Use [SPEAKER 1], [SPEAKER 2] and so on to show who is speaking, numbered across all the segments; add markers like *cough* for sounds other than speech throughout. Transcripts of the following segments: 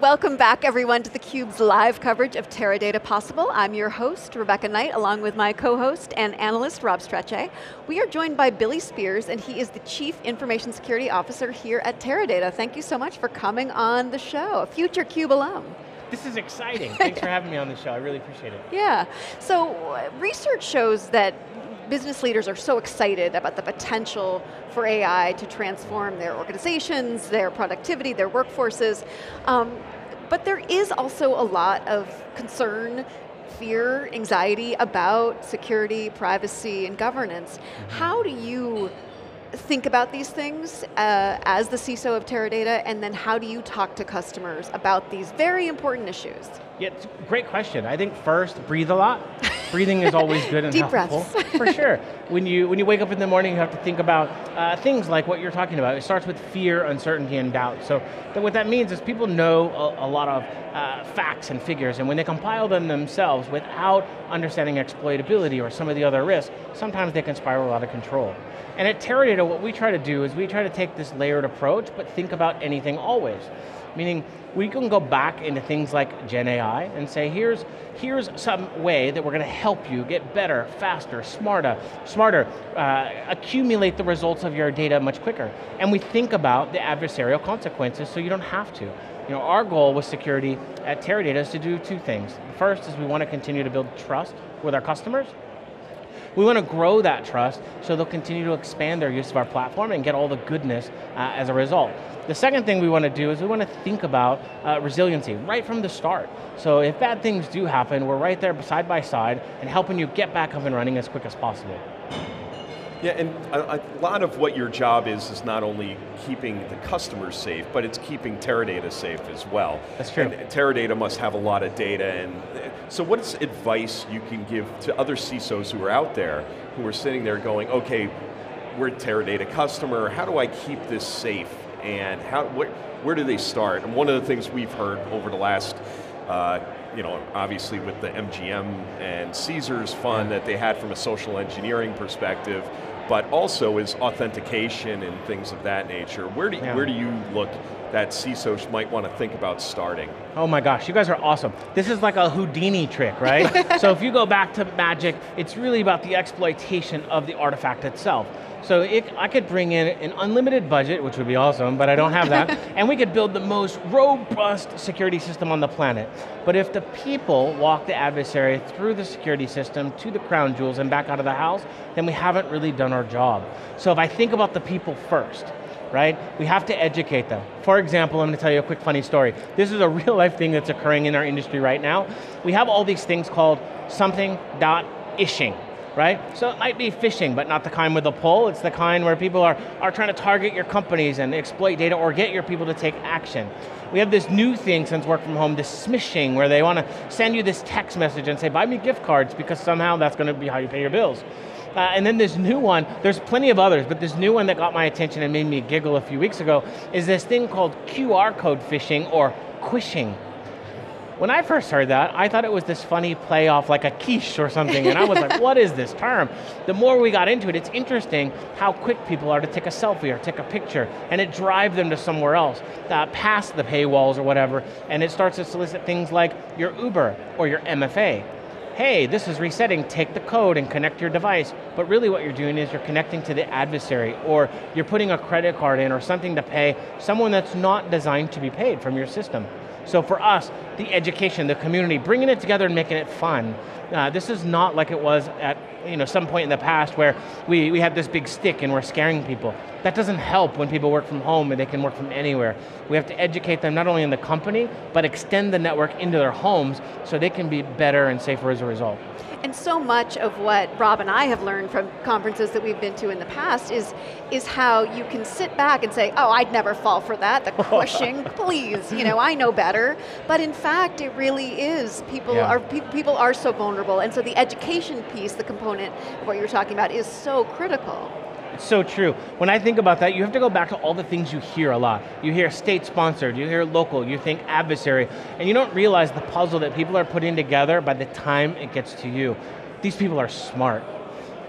[SPEAKER 1] Welcome back everyone to theCUBE's live coverage of Teradata Possible. I'm your host, Rebecca Knight, along with my co-host and analyst, Rob Strechay. We are joined by Billy Spears, and he is the Chief Information Security Officer here at Teradata. Thank you so much for coming on the show, a future CUBE alum.
[SPEAKER 2] This is exciting. *laughs* Thanks for having me on the show. I really appreciate it.
[SPEAKER 1] Yeah. So research shows that business leaders are so excited about the potential for AI to transform their organizations, their productivity, their workforces. Um, but there is also a lot of concern fear, anxiety about security, privacy, and governance. Mm -hmm. How do you think about these things uh, as the CISO of Teradata, and then how do you talk to customers about these very important issues?
[SPEAKER 2] Yeah, it's a great question. I think first, breathe a lot. Breathing is always good and
[SPEAKER 1] Deep
[SPEAKER 2] helpful.
[SPEAKER 1] breaths. *laughs*
[SPEAKER 2] for sure. When you, when you wake up in the morning, you have to think about uh, things like what you're talking about. It starts with fear, uncertainty, and doubt. So what that means is people know a, a lot of uh, facts and figures, and when they compile them themselves without understanding exploitability or some of the other risks, sometimes they can spiral out of control. And at Teradata, what we try to do is we try to take this layered approach, but think about anything always. Meaning, we can go back into things like Gen AI and say, here's, here's some way that we're going to help you get better, faster, smarter, smarter, uh, accumulate the results of your data much quicker. And we think about the adversarial consequences so you don't have to. You know, our goal with security at Teradata is to do two things. First is we want to continue to build trust with our customers, we want to grow that trust so they'll continue to expand their use of our platform and get all the goodness uh, as a result. The second thing we want to do is we want to think about uh, resiliency right from the start. So if bad things do happen, we're right there side by side and helping you get back up and running as quick as possible.
[SPEAKER 3] Yeah, and a, a, lot of what your job is is not only keeping the customers safe, but it's keeping Teradata safe as well.
[SPEAKER 2] That's true.
[SPEAKER 3] And Teradata must have a lot of data, and so what is advice you can give to other CISOs who are out there, who are sitting there going, okay, we're a Teradata customer, how do I keep this safe? And how, what, where do they start? And one of the things we've heard over the last uh, you know, obviously with the MGM and Caesars fund that they had from a social engineering perspective, but also is authentication and things of that nature. Where do, yeah. where do you look that CISOs might want to think about starting?
[SPEAKER 2] Oh my gosh, you guys are awesome. This is like a Houdini trick, right? *laughs* so if you go back to magic, it's really about the exploitation of the artifact itself. So it, I could bring in an unlimited budget, which would be awesome, but I don't have that, *laughs* and we could build the most robust security system on the planet. But if the people walk the adversary through the security system to the crown jewels and back out of the house, then we haven't really done our job. So if I think about the people first, right? We have to educate them. For example, I'm going to tell you a quick funny story. This is a *laughs* real life thing that's occurring in our industry right now. We have all these things called something dot ishing right? So it might be phishing, but not the kind with a pull. It's the kind where people are, are trying to target your companies and exploit data or get your people to take action. We have this new thing since work from home, this smishing, where they want to send you this text message and say, buy me gift cards because somehow that's going to be how you pay your bills. Uh, and then this new one, there's plenty of others, but this new one that got my attention and made me giggle a few weeks ago is this thing called QR code phishing or quishing. When I first heard that, I thought it was this funny play off like a quiche or something, and I was like, *laughs* what is this term? The more we got into it, it's interesting how quick people are to take a selfie or take a picture, and it drives them to somewhere else, uh, past the paywalls or whatever, and it starts to solicit things like your Uber or your MFA hey, this is resetting, take the code and connect your device. But really what you're doing is you're connecting to the adversary or you're putting a credit card in or something to pay someone that's not designed to be paid from your system. So for us, the education, the community, bringing it together and making it fun. Uh, this is not like it was at you know, some point in the past where we, we had this big stick and we're scaring people. That doesn't help when people work from home and they can work from anywhere. We have to educate them not only in the company, but extend the network into their homes so they can be better and safer as a result.
[SPEAKER 1] And so much of what Rob and I have learned from conferences that we've been to in the past is, is how you can sit back and say, oh, I'd never fall for that, the *laughs* quishing, please, you know, I know better. But in fact, it really is. People, yeah. are, pe people are so vulnerable, and so the education piece, the component of what you were talking about, is so critical.
[SPEAKER 2] It's so true. When I think about that, you have to go back to all the things you hear a lot. You hear state-sponsored, you hear local, you think adversary, and you don't realize the puzzle that people are putting together by the time it gets to you. These people are smart,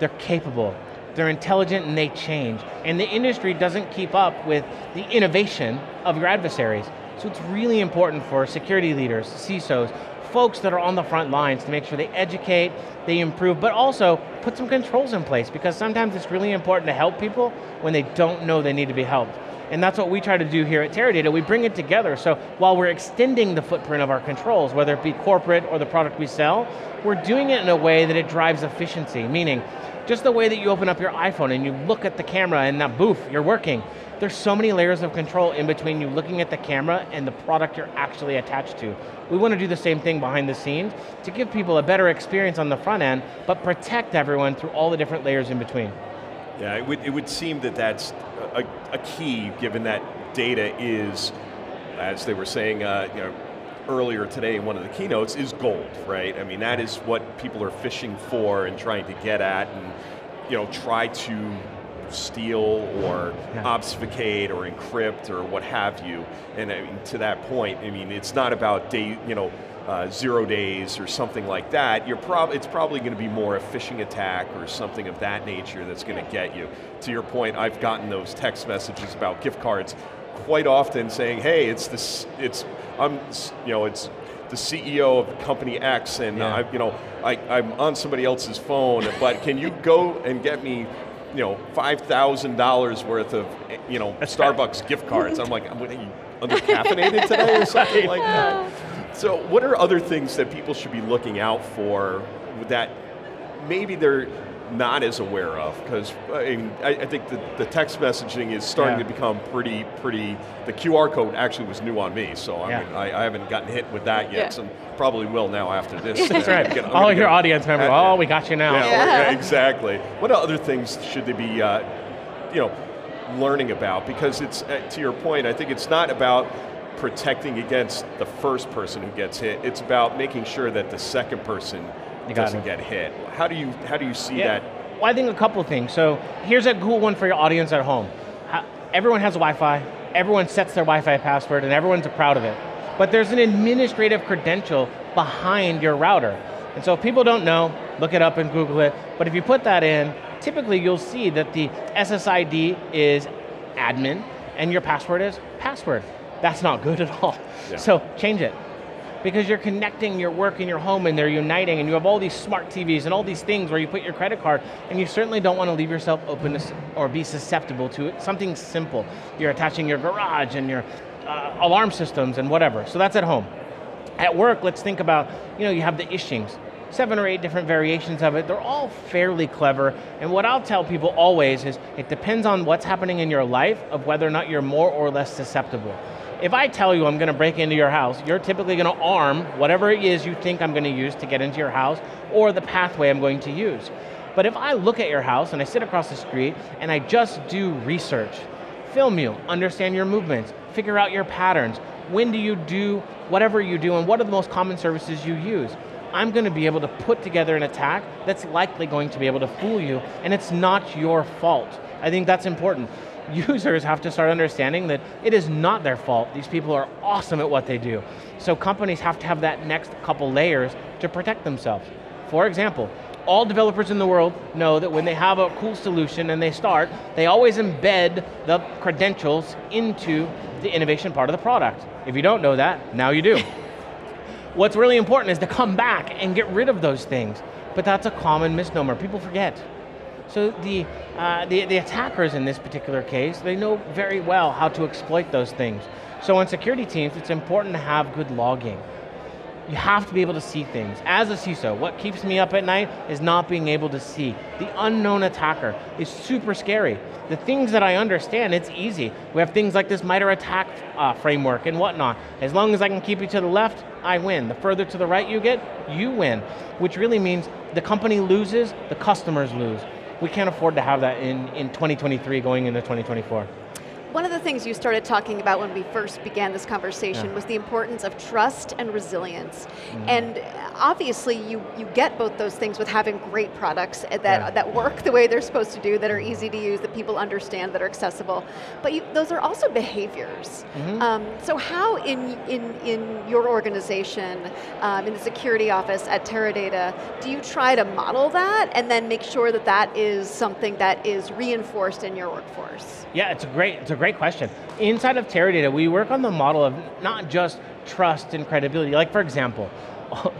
[SPEAKER 2] they're capable, they're intelligent and they change. And the industry doesn't keep up with the innovation of your adversaries. So it's really important for security leaders, CISOs, folks that are on the front lines to make sure they educate, they improve, but also put some controls in place because sometimes it's really important to help people when they don't know they need to be helped. And that's what we try to do here at Teradata. We bring it together, so while we're extending the footprint of our controls, whether it be corporate or the product we sell, we're doing it in a way that it drives efficiency, meaning just the way that you open up your iPhone and you look at the camera and that boof, you're working. There's so many layers of control in between you looking at the camera and the product you're actually attached to. We want to do the same thing behind the scenes to give people a better experience on the front end, but protect everyone through all the different layers in between.
[SPEAKER 3] Yeah, it would, it would seem that that's a, a key, given that data is, as they were saying uh, you know, earlier today in one of the keynotes, is gold, right? I mean, that is what people are fishing for and trying to get at and you know, try to steal or yeah. obfuscate or encrypt or what have you. And I mean, to that point, I mean, it's not about day, you know, uh, zero days or something like that, you're prob it's probably going to be more a phishing attack or something of that nature that's going to get you. To your point, I've gotten those text messages about gift cards quite often saying, hey, it's this, it's, I'm, you know, it's the CEO of company X and yeah. I, you know, I, I'm on somebody else's phone, but can you go and get me you know, $5,000 worth of, you know, *laughs* Starbucks gift cards. I'm like, I'm under *laughs* caffeinated today or something like that. *laughs* So what are other things that people should be looking out for that maybe they're not as aware of? Because I, mean, I, I, think the, the text messaging is starting yeah. to become pretty, pretty, the QR code actually was new on me, so I, yeah. mean, I, I, haven't gotten hit with that yet, yeah. so probably will now after this. *laughs*
[SPEAKER 2] That's right. *laughs* Get, All your audience members, oh, we got you now.
[SPEAKER 3] Yeah, exactly. What other things should they be, uh, you know, learning about? Because it's, uh, to your point, I think it's not about protecting against the first person who gets hit. It's about making sure that the second person doesn't get hit. How do you how do you see yeah. that?
[SPEAKER 2] Well, I think a couple of things. So here's a cool one for your audience at home. Everyone has Wi-Fi. Everyone sets their Wi-Fi password, and everyone's proud of it. But there's an administrative credential behind your router. And so if people don't know, look it up and Google it. But if you put that in, typically you'll see that the SSID is admin and your password is password. That's not good at all. Yeah. So change it. Because you're connecting your work and your home and they're uniting and you have all these smart TVs and all these things where you put your credit card and you certainly don't want to leave yourself open to, or be susceptible to it. Something simple. You're attaching your garage and your uh, alarm systems and whatever. So that's at home. At work, let's think about, you know, you have the ishings seven or eight different variations of it. They're all fairly clever. And what I'll tell people always is it depends on what's happening in your life of whether or not you're more or less susceptible. If I tell you I'm going to break into your house, you're typically going to arm whatever it is you think I'm going to use to get into your house or the pathway I'm going to use. But if I look at your house and I sit across the street and I just do research, film you, understand your movements, figure out your patterns, when do you do whatever you do and what are the most common services you use, I'm going to be able to put together an attack that's likely going to be able to fool you and it's not your fault. I think that's important users have to start understanding that it is not their fault. These people are awesome at what they do. So companies have to have that next couple layers to protect themselves. For example, all developers in the world know that when they have a cool solution and they start, they always embed the credentials into the innovation part of the product. If you don't know that, now you do. *laughs* What's really important is to come back and get rid of those things. But that's a common misnomer, people forget. So the, uh, the, the attackers in this particular case, they know very well how to exploit those things. So on security teams, it's important to have good logging. You have to be able to see things. As a CISO, what keeps me up at night is not being able to see. The unknown attacker is super scary. The things that I understand, it's easy. We have things like this MITRE ATT&CK uh, framework and whatnot. As long as I can keep you to the left, I win. The further to the right you get, you win. Which really means the company loses, the customers lose we can't afford to have that in, in 2023 going into 2024.
[SPEAKER 1] One of the things you started talking about when we first began this conversation yeah. was the importance of trust and resilience. Mm. And obviously you, you get both those things with having great products that,
[SPEAKER 2] Yeah.
[SPEAKER 1] that work the way they're supposed to do, that are easy to use, that people understand, that are accessible. But you, those are also behaviors.
[SPEAKER 2] Mm-hmm.
[SPEAKER 1] Um, so how in, in, in your organization, um, in the security office at Teradata, do you try to model that and then make sure that that is something that is reinforced in your workforce?
[SPEAKER 2] Yeah, it's a great, it's a great question. Inside of Teradata, we work on the model of not just trust and credibility. Like for example,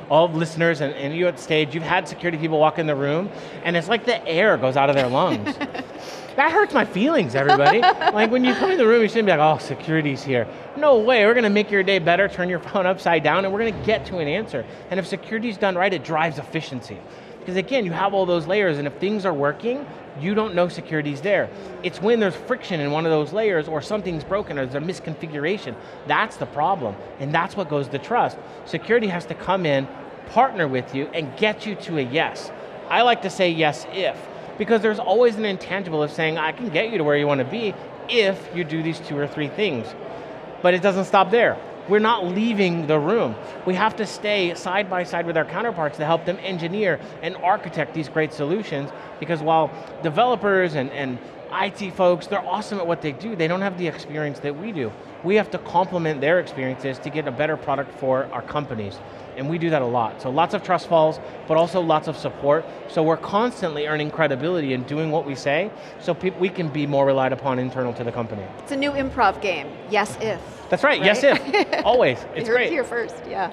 [SPEAKER 2] all listeners and, and you at stage, you've had security people walk in the room, and it's like the air goes out of their lungs. *laughs* that hurts my feelings, everybody. like when you come in the room, you shouldn't be like, oh, security's here. No way, we're going to make your day better, turn your *laughs* phone upside down, and we're going to get to an answer. And if security's done right, it drives efficiency. Because again, you have all those layers, and if things are working, you don't know security's there. It's when there's friction in one of those layers, or something's broken, or there's a misconfiguration. That's the problem, and that's what goes to trust. Security has to come in, partner with you, and get you to a yes. I like to say yes if, because there's always an intangible of saying, I can get you to where you want to be if you do these two or three things. But it doesn't stop there. We're not leaving the room. We have to stay side by side with our counterparts to help them engineer and architect these great solutions because while developers and, and IT folks, they're awesome at what they do, they don't have the experience that we do. We have to complement their experiences to get a better product for our companies. And we do that a lot. So lots of trust falls, but also lots of support. So we're constantly earning credibility and doing what we say, so we can be more relied upon internal to the company.
[SPEAKER 1] It's a new improv game, yes if.
[SPEAKER 2] That's right, yes if, always, *laughs* it's
[SPEAKER 1] you heard it
[SPEAKER 2] great.
[SPEAKER 1] here first, yeah.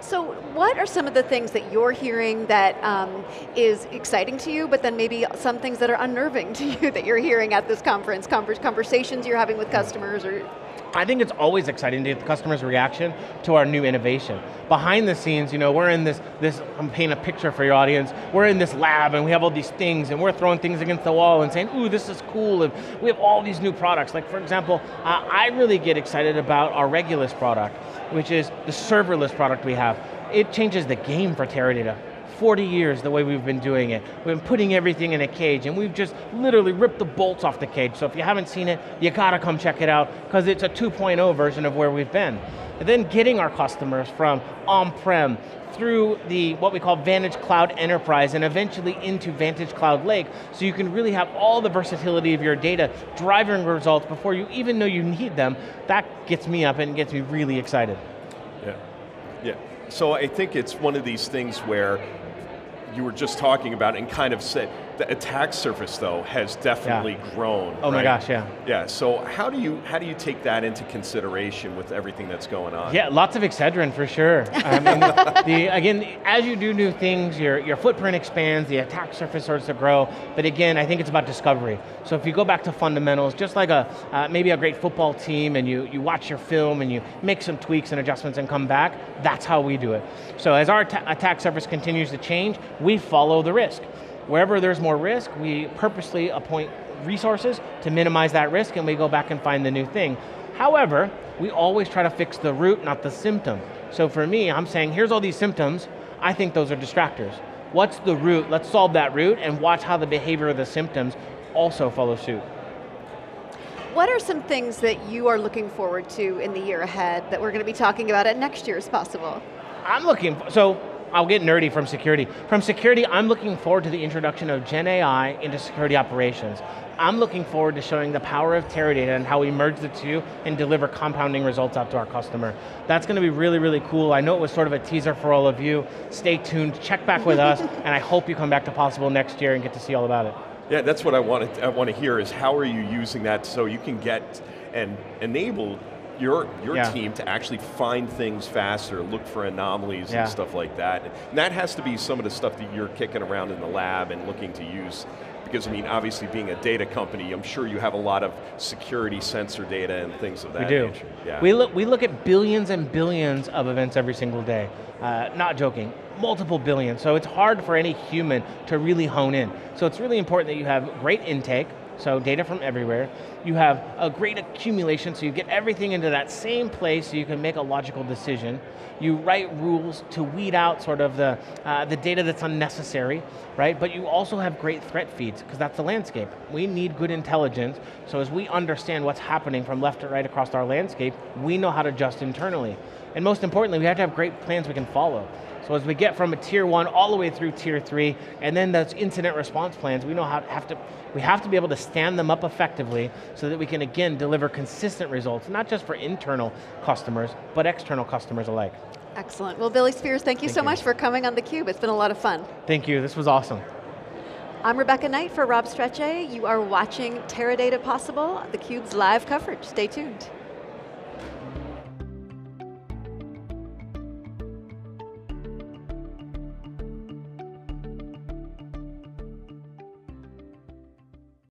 [SPEAKER 1] So what are some of the things that you're hearing that um, is exciting to you, but then maybe some things that are unnerving *laughs* to you that you're hearing at this conference, conversations you're having with customers or
[SPEAKER 2] I think it's always exciting to get the customer's reaction to our new innovation. Behind the scenes, you know, we're in this, this, I'm painting a picture for your audience, we're in this lab and we have all these things and we're throwing things against the wall and saying, ooh, this is cool, and we have all these new products. Like for example, uh, I really get excited about our Regulus product, which is the serverless product we have. It changes the game for Teradata. 40 years the way we've been doing it. We've been putting everything in a cage and we've just literally ripped the bolts off the cage. So if you haven't seen it, you gotta come check it out because it's a 2.0 version of where we've been. And then getting our customers from on-prem through the what we call Vantage Cloud Enterprise and eventually into Vantage Cloud Lake so you can really have all the versatility of your data driving results before you even know you need them. That gets me up and gets me really excited.
[SPEAKER 3] So I think it's one of these things where you were just talking about and kind of said the attack surface though has definitely grown.
[SPEAKER 2] Oh my gosh, yeah.
[SPEAKER 3] Yeah. So how do you how do you take that into consideration with everything that's going on?
[SPEAKER 2] Yeah, lots of Excedrin for sure. I mean, the, again, as you do new things, your, your footprint expands, the attack surface starts to grow, but again, I think it's about discovery. So if you go back to fundamentals, just like a uh, maybe a great football team and you, you watch your film and you make some tweaks and adjustments and come back, that's how we do it. So as our attack surface continues to change, we follow the risk. Wherever there's more risk, we purposely appoint resources to minimize that risk and we go back and find the new thing. However, we always try to fix the root, not the symptom. So for me, I'm saying, here's all these symptoms, I think those are distractors. What's the root? Let's solve that root and watch how the behavior of the symptoms also follow suit.
[SPEAKER 1] What are some things that you are looking forward to in the year ahead that we're going to be talking about at next year's possible?
[SPEAKER 2] I'm looking, so I'll get nerdy from security. From security, I'm looking forward to the introduction of Gen AI into security operations. I'm looking forward to showing the power of Teradata and how we merge the two and deliver compounding results out to our customer. That's going to be really, really cool. I know it was sort of a teaser for all of you. Stay tuned, check back with us, *laughs* and I hope you come back to Possible next year and get to see all about it.
[SPEAKER 3] Yeah, that's what I want to I want to hear is how are you using that so you can get and enable your your
[SPEAKER 2] Yeah.
[SPEAKER 3] team to actually find things faster, look for anomalies
[SPEAKER 2] Yeah.
[SPEAKER 3] and stuff like that. And that has to be some of the stuff that you're kicking around in the lab and looking to use. Because I mean, obviously being a data company, I'm sure you have a lot of security sensor data and things of that
[SPEAKER 2] We do.
[SPEAKER 3] nature. Yeah.
[SPEAKER 2] We look, we look at billions and billions of events every single day. Uh, not joking, multiple billions. So it's hard for any human to really hone in. So it's really important that you have great intake, so data from everywhere. You have a great accumulation, so you get everything into that same place so you can make a logical decision. You write rules to weed out sort of the, uh, the data that's unnecessary, right? But you also have great threat feeds, because that's the landscape. We need good intelligence, so as we understand what's happening from left to right across our landscape, we know how to adjust internally. And most importantly, we have to have great plans we can follow. So as we get from a tier one all the way through tier three, and then those incident response plans, we know how to have to, we have to be able to stand them up effectively so that we can again deliver consistent results, not just for internal customers, but external customers alike.
[SPEAKER 1] Excellent. Well, Billy Spears, thank you
[SPEAKER 2] Thank
[SPEAKER 1] so
[SPEAKER 2] you.
[SPEAKER 1] much for coming on theCUBE. It's been a lot of fun.
[SPEAKER 2] Thank you, this was awesome.
[SPEAKER 1] I'm Rebecca Knight for Rob Strechay. You are watching Teradata Possible, theCUBE's live coverage. Stay tuned.